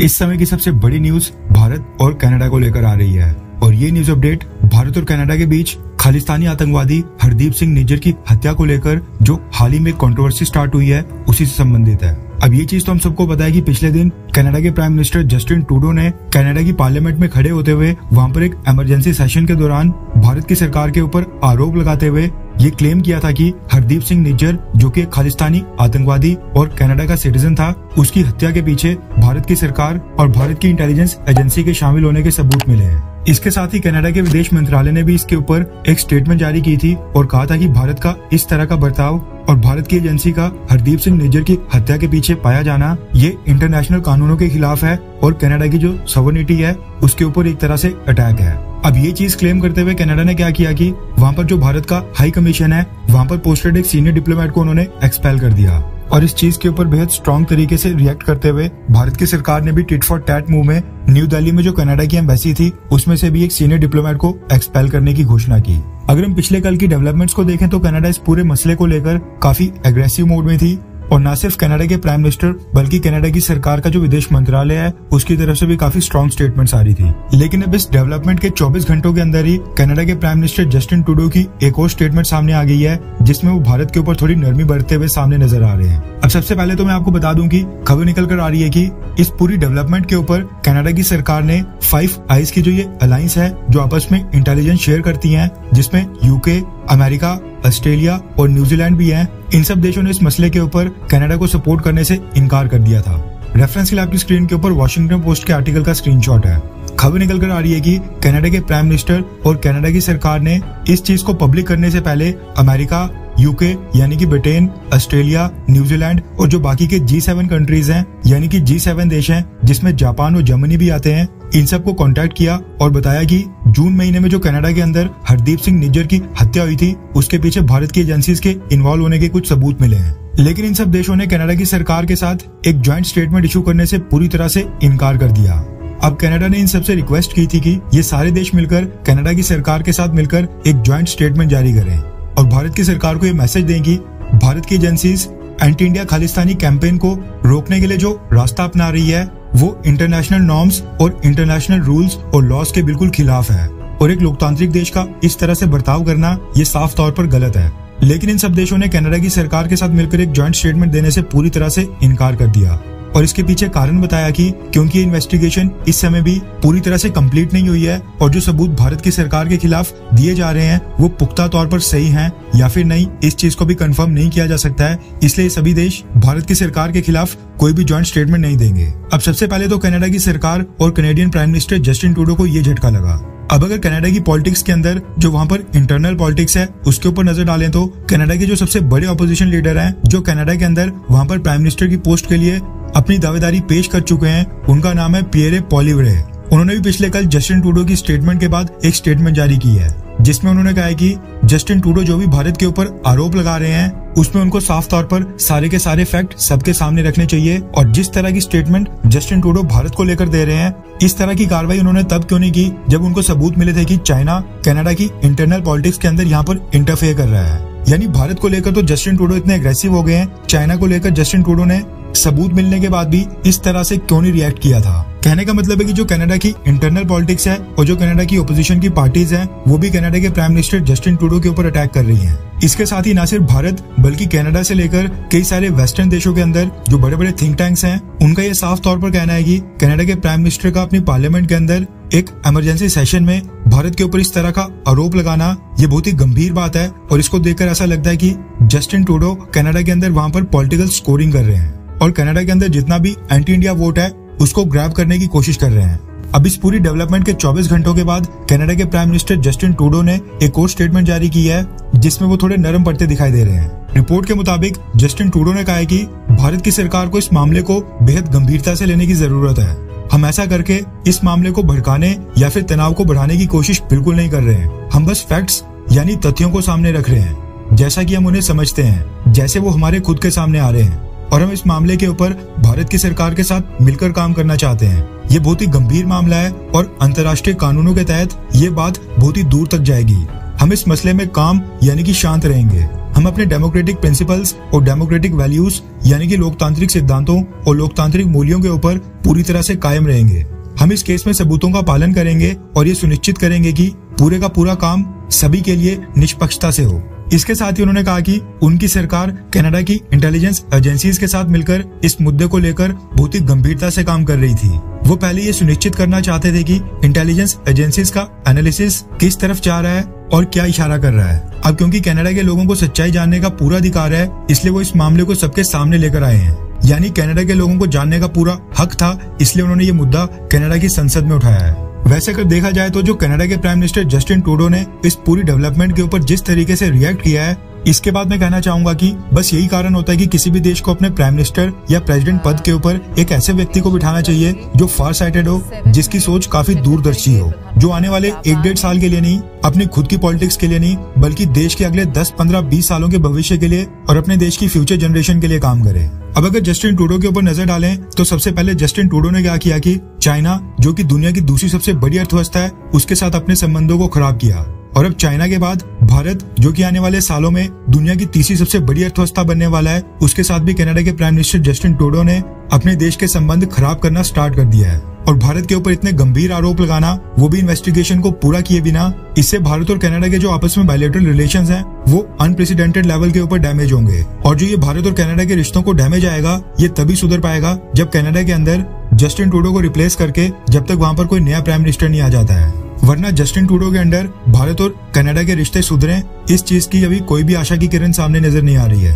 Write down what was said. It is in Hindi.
इस समय की सबसे बड़ी न्यूज़ भारत और कनाडा को लेकर आ रही है। और ये न्यूज़ अपडेट भारत और कनाडा के बीच खालिस्तानी आतंकवादी हरदीप सिंह निज्जर की हत्या को लेकर जो हाल ही में कंट्रोवर्सी स्टार्ट हुई है, उसी से संबंधित है। अब ये चीज़ तो हम सबको पता है कि पिछले दिन कनाडा के प्राइम मिनिस्टर जस्टिन टूडो ने कनाडा की पार्लियामेंट में खड़े होते हुए वहाँ पर एक इमरजेंसी सेशन के दौरान भारत की सरकार के ऊपर आरोप लगाते हुए ये क्लेम किया था कि हरदीप सिंह निज्जर, जो कि खालिस्तानी, आतंकवादी और कनाडा का सिटीजन था, उसकी हत्या के पीछे भारत की सरकार और भारत की इंटेलिजेंस एजेंसी के शामिल होने के सबूत मिले हैं। इसके साथ ही कनाडा के विदेश मंत्रालय ने भी इसके ऊपर एक स्टेटमेंट जारी की थी और कहा था कि भारत का इस तरह का बर्ताव और भारत की एजेंसी का हरदीप सिंह निज्जर की हत्या के पीछे पाया जाना ये इंटरनेशनल कानूनों के खिलाफ है और कनाडा की जो सवर्निटी है, उसके ऊपर एक तरह से अटैक है। अब ये चीज़ क्लेम करते हुए कनाडा ने क्या किया कि वहाँ पर जो भारत का हाई कमीशन है, वहाँ पर पोस्टेड एक सीनियर डिप्लोमेट को उन्होंने एक्सपेल कर दिया। और इस चीज़ के ऊपर बेहद स्ट्रॉन्ग तरीके से रिएक्ट करते हुए भारत की सरकार ने भी टिट फॉर टैट मूव में न्यू दिल्ली में जो कनाडा की एम्बेसी थी, उसमें से भी एक सीनियर डिप्लोमेट को एक्सपेल करने की घोषणा की। अगर हम पिछले कल की डेवलपमेंट्स को देखें तो कनाडा इस पूरे मसले को लेकर काफ़ी एग्रेसिव मोड में थी। और न सिर्फ़ कनाडा के प्राइम मिनिस्टर बल्कि कनाडा की सरकार का जो विदेश मंत्रालय है, उसकी तरफ़ से भी काफ़ी स्ट्रॉन्ग स्टेटमेंट्स आ रही थी। लेकिन अब इस डेवलपमेंट के 24 घंटों के अंदर ही कनाडा के प्राइम मिनिस्टर जस्टिन टूडो की एक और स्टेटमेंट सामने आ गई है, जिसमें वो भारत के ऊपर थोड़ी नरमी बढ़ते हुए सामने नज़र आ रहे हैं। अब सबसे पहले तो मैं आपको बता दूँ कि खबर निकल कर आ रही है की इस पूरी डेवलपमेंट के ऊपर कनाडा की सरकार ने फाइव आइस की जो ये अलायंस है, जो आपस में इंटेलिजेंस शेयर करती है, जिसमें यूके अमेरिका, ऑस्ट्रेलिया और न्यूजीलैंड भी हैं। इन सब देशों ने इस मसले के ऊपर कनाडा को सपोर्ट करने से इनकार कर दिया था। रेफरेंस के लिए आपकी स्क्रीन के ऊपर वॉशिंगटन पोस्ट के आर्टिकल का स्क्रीनशॉट है। खबर निकल कर आ रही है कि कनाडा के प्राइम मिनिस्टर और कनाडा की सरकार ने इस चीज़ को पब्लिक करने से पहले अमेरिका यूके यानी कि ब्रिटेन ऑस्ट्रेलिया न्यूजीलैंड और जो बाकी के जी सेवन कंट्रीज़ हैं, यानी कि जी सेवन देश हैं, जिसमें जापान और जर्मनी भी आते हैं इन सबको कांटेक्ट किया और बताया कि जून महीने में जो कनाडा के अंदर हरदीप सिंह निज्जर की हत्या हुई थी, उसके पीछे भारत की एजेंसीज के इन्वॉल्व होने के कुछ सबूत मिले हैं। लेकिन इन सब देशों ने कनाडा की सरकार के साथ एक ज्वाइंट स्टेटमेंट इशू करने से पूरी तरह से इनकार कर दिया। अब कनाडा ने इन सबसे रिक्वेस्ट की थी कि ये सारे देश मिलकर कनाडा की सरकार के साथ मिलकर एक ज्वाइंट स्टेटमेंट जारी करें और भारत की सरकार को ये मैसेज दें कि भारत की agencies anti India Khalistani campaign को रोकने के लिए जो रास्ता अपना रही है वो इंटरनेशनल नॉर्म्स और इंटरनेशनल रूल्स और लॉस के बिल्कुल खिलाफ है। और एक लोकतांत्रिक देश का इस तरह से बर्ताव करना ये साफ़ तौर पर गलत है। लेकिन इन सब देशों ने कनाडा की सरकार के साथ मिलकर एक ज्वाइंट स्टेटमेंट देने से पूरी तरह से इनकार कर दिया। और इसके पीछे कारण बताया कि क्योंकि इन्वेस्टिगेशन इस समय भी पूरी तरह से कंप्लीट नहीं हुई है और जो सबूत भारत की सरकार के खिलाफ दिए जा रहे हैं, वो पुख्ता तौर पर सही हैं या फिर नहीं, इस चीज़ को भी कंफर्म नहीं किया जा सकता है। इसलिए सभी देश भारत की सरकार के खिलाफ कोई भी ज्वाइंट स्टेटमेंट नहीं देंगे। अब सबसे पहले तो कनाडा की सरकार और कनेडियन प्राइम मिनिस्टर जस्टिन टूडो को ये झटका लगा। अब अगर कनाडा की पॉलिटिक्स के अंदर जो वहाँ पर इंटरनल पॉलिटिक्स है, उसके ऊपर नज़र डालें तो कनाडा के जो सबसे बड़े ऑपोजिशन लीडर हैं, जो कनाडा के अंदर वहाँ पर प्राइम मिनिस्टर की पोस्ट के लिए अपनी दावेदारी पेश कर चुके हैं। उनका नाम है पियरे पॉलिवरे। उन्होंने भी पिछले कल जस्टिन टूडो की स्टेटमेंट के बाद एक स्टेटमेंट जारी की है, जिसमें उन्होंने कहा है कि जस्टिन टूडो जो भी भारत के ऊपर आरोप लगा रहे हैं, उसमें उनको साफ़ तौर पर सारे के सारे फैक्ट सबके सामने रखने चाहिए और जिस तरह की स्टेटमेंट जस्टिन टूडो भारत को लेकर दे रहे हैं, इस तरह की कार्रवाई उन्होंने तब क्यों नहीं की जब उनको सबूत मिले थे कि चाइना, कनाडा की इंटरनल पॉलिटिक्स के अंदर यहाँ पर इंटरफेयर कर रहा है। यानी भारत को लेकर तो जस्टिन टूडो इतने अग्रेसिव हो गए हैं। चाइना को लेकर जस्टिन टूडो ने सबूत मिलने के बाद भी इस तरह से क्यों नहीं रिएक्ट किया था? कहने का मतलब है कि जो कनाडा की इंटरनल पॉलिटिक्स है और जो कनाडा की ओपोजिशन की पार्टीज़ हैं, वो भी कनाडा के प्राइम मिनिस्टर जस्टिन टूडो के ऊपर अटैक कर रही हैं। इसके साथ ही न सिर्फ़ भारत, बल्कि कनाडा से लेकर कई सारे वेस्टर्न देशों के अंदर जो बड़े बड़े थिंक टैंक्स हैं, उनका ये साफ़ तौर पर कहना है कि कनाडा के प्राइम मिनिस्टर का अपनी पार्लियामेंट के अंदर एक इमरजेंसी सेशन में भारत के ऊपर इस तरह का आरोप लगाना ये बहुत ही गंभीर बात है और इसको देखकर ऐसा लगता है कि जस्टिन टूडो कनाडा के अंदर वहाँ पर पॉलिटिकल स्कोरिंग कर रहे हैं और कनाडा के अंदर जितना भी एंटी इंडिया वोट है, उसको ग्रैब करने की कोशिश कर रहे हैं। अब इस पूरी डेवलपमेंट के 24 घंटों के बाद कनाडा के प्राइम मिनिस्टर जस्टिन टूडो ने एक और स्टेटमेंट जारी की है, जिसमें वो थोड़े नरम पड़ते दिखाई दे रहे हैं। रिपोर्ट के मुताबिक जस्टिन टूडो ने कहा है कि भारत की सरकार को इस मामले को बेहद गंभीरता से लेने की ज़रूरत है। हम ऐसा करके इस मामले को भड़काने या फिर तनाव को बढ़ाने की कोशिश बिल्कुल नहीं कर रहे हैं। हम बस फैक्ट्स यानी तथ्यों को सामने रख रहे हैं, जैसा कि हम उन्हें समझते हैं, जैसे वो हमारे खुद के सामने आ रहे हैं। और हम इस मामले के ऊपर भारत की सरकार के साथ मिलकर काम करना चाहते हैं। ये बहुत ही गंभीर मामला है और अंतर्राष्ट्रीय कानूनों के तहत ये बात बहुत ही दूर तक जाएगी। हम इस मसले में काम, यानी कि शांत रहेंगे। हम अपने डेमोक्रेटिक प्रिंसिपल्स और डेमोक्रेटिक वैल्यूज़ यानी कि लोकतांत्रिक सिद्धांतों और लोकतांत्रिक मूल्यों के ऊपर पूरी तरह से कायम रहेंगे। हम इस केस में सबूतों का पालन करेंगे और ये सुनिश्चित करेंगे कि पूरे का पूरा काम सभी के लिए निष्पक्षता से हो। इसके साथ ही उन्होंने कहा कि उनकी सरकार कनाडा की इंटेलिजेंस एजेंसीज के साथ मिलकर इस मुद्दे को लेकर बहुत ही गंभीरता से काम कर रही थी। वो पहले ये सुनिश्चित करना चाहते थे कि इंटेलिजेंस एजेंसीज का एनालिसिस किस तरफ़ जा रहा है और क्या इशारा कर रहा है? अब क्योंकि कनाडा के लोगों को सच्चाई जानने का पूरा अधिकार है, इसलिए वो इस मामले को सबके सामने लेकर आए हैं। यानी कनाडा के लोगों को जानने का पूरा हक था, इसलिए उन्होंने ये मुद्दा कनाडा की संसद में उठाया है। वैसे अगर देखा जाए तो जो कनाडा के प्राइम मिनिस्टर जस्टिन टूडो ने इस पूरी डेवलपमेंट के ऊपर जिस तरीके से रिएक्ट किया है इसके बाद मैं कहना चाहूँगा कि बस यही कारण होता है कि किसी भी देश को अपने प्राइम मिनिस्टर या प्रेसिडेंट पद के ऊपर एक ऐसे व्यक्ति को बिठाना चाहिए जो फार साइटेड हो जिसकी सोच काफ़ी दूरदर्शी हो जो आने वाले एक डेढ़ साल के लिए नहीं अपनी खुद की पॉलिटिक्स के लिए नहीं बल्कि देश के अगले 10, 15, 20 सालों के भविष्य के लिए और अपने देश की फ्यूचर जनरेशन के लिए काम करे। अब अगर जस्टिन टूडो के ऊपर नज़र डालें तो सबसे पहले जस्टिन टूडो ने क्या किया कि चाइना जो कि दुनिया की दूसरी सबसे बड़ी अर्थव्यवस्था है उसके साथ अपने संबंधों को खराब किया। और अब चाइना के बाद भारत, जो कि आने वाले सालों में दुनिया की तीसरी सबसे बड़ी अर्थव्यवस्था बनने वाला है, उसके साथ भी कनाडा के प्राइम मिनिस्टर जस्टिन टोडो ने अपने देश के संबंध खराब करना स्टार्ट कर दिया है। और भारत के ऊपर इतने गंभीर आरोप लगाना, वो भी इन्वेस्टिगेशन को पूरा किए बिना, इससे भारत और कनाडा के जो आपस में बायोलेटरल रिलेशन हैं, वो अनप्रेसिडेंटेड लेवल के ऊपर डैमेज होंगे। और जो ये भारत और कनाडा के रिश्तों को डैमेज आएगा, ये तभी सुधर पाएगा जब कनाडा के अंदर जस्टिन टूडो को रिप्लेस करके जब तक वहाँ पर कोई नया प्राइम मिनिस्टर नहीं आ जाता है। वरना जस्टिन टूडो के अंडर भारत और कनाडा के रिश्ते सुधरे, इस चीज़ की अभी कोई भी आशा की किरण सामने नज़र नहीं आ रही है।